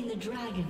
slain the dragon.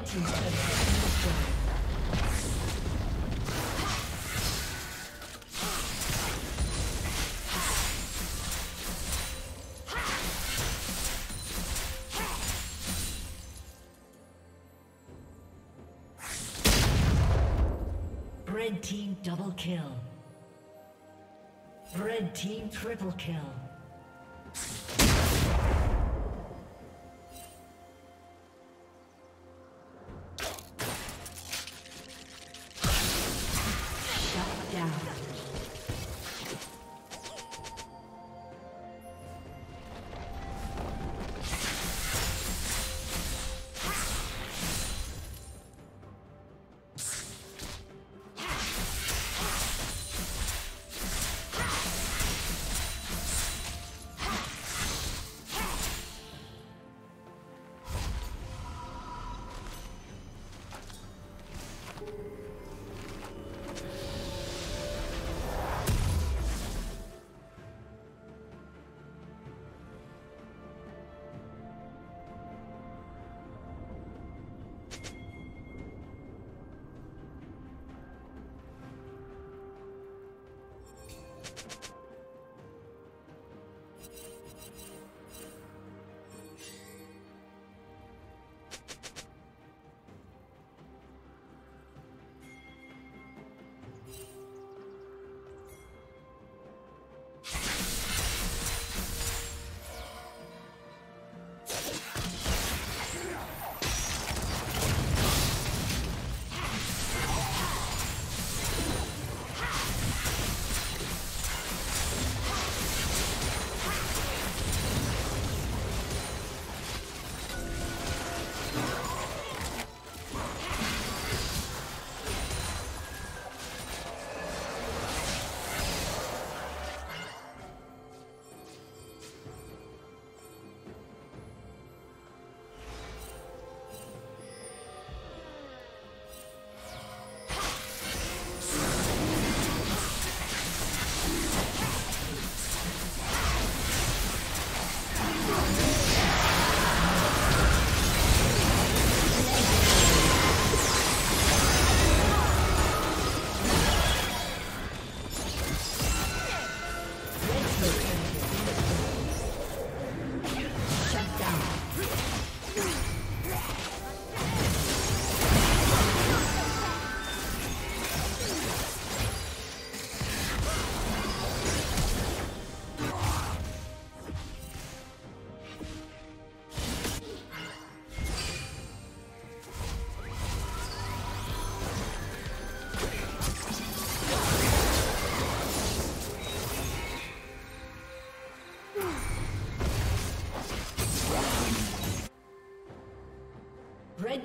Red team's turret has been Red team double kill. Red team triple kill.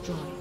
destroyed.